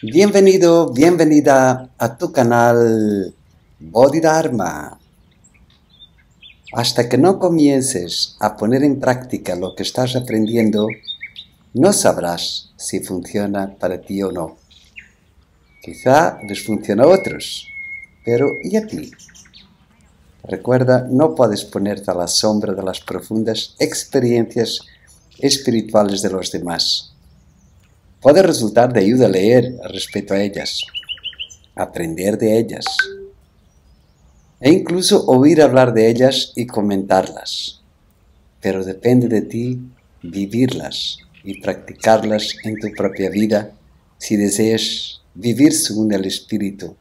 Bienvenido, bienvenida a tu canal Bodhidharma. Hasta que no comiences a poner en práctica lo que estás aprendiendo, no sabrás si funciona para ti o no. Quizá les funciona a otros, pero ¿y a ti? Recuerda, no puedes ponerte a la sombra de las profundas experiencias espirituales de los demás. Puede resultar de ayuda leer respecto a ellas, aprender de ellas e incluso oír hablar de ellas y comentarlas. Pero depende de ti vivirlas y practicarlas en tu propia vida si deseas vivir según el Espíritu,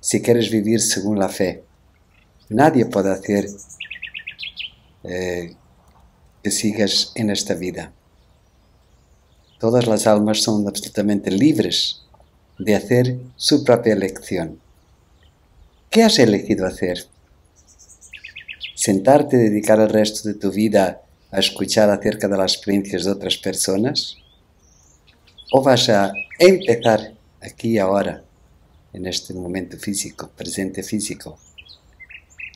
si quieres vivir según la fe. Nadie puede hacer eh, que sigas en esta vida. Todas las almas son absolutamente libres de hacer su propia elección. ¿Qué has elegido hacer? ¿Sentarte y dedicar el resto de tu vida a escuchar acerca de las experiencias de otras personas? ¿O vas a empezar aquí ahora, en este momento físico, presente físico,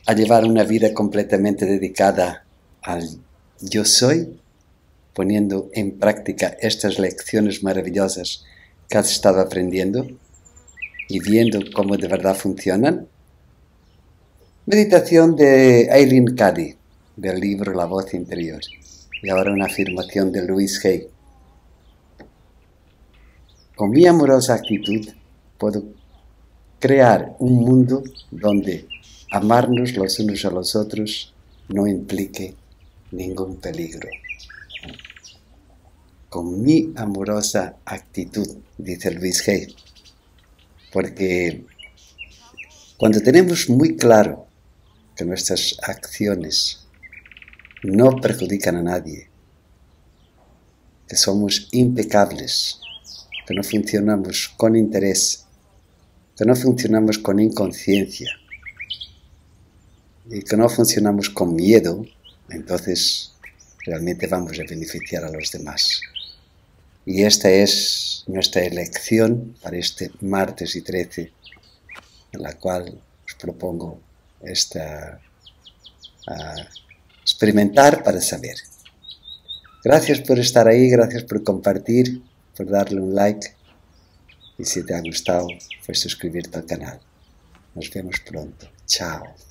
a llevar una vida completamente dedicada al yo soy poniendo en práctica estas lecciones maravillosas que has estado aprendiendo y viendo cómo de verdad funcionan? Meditación de Eileen Cady, del libro La voz interior. Y ahora una afirmación de Louis Hay. Con mi amorosa actitud puedo crear un mundo donde amarnos los unos a los otros no implique ningún peligro con mi amorosa actitud, dice Luis Hay. Porque cuando tenemos muy claro que nuestras acciones no perjudican a nadie, que somos impecables, que no funcionamos con interés, que no funcionamos con inconsciencia y que no funcionamos con miedo, entonces realmente vamos a beneficiar a los demás. Y esta es nuestra elección para este martes y 13, en la cual os propongo esta, experimentar para saber. Gracias por estar ahí, gracias por compartir, por darle un like y si te ha gustado, pues suscribirte al canal. Nos vemos pronto. Chao.